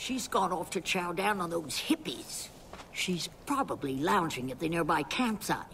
She's gone off to chow down on those hippies. She's probably lounging at the nearby campsite.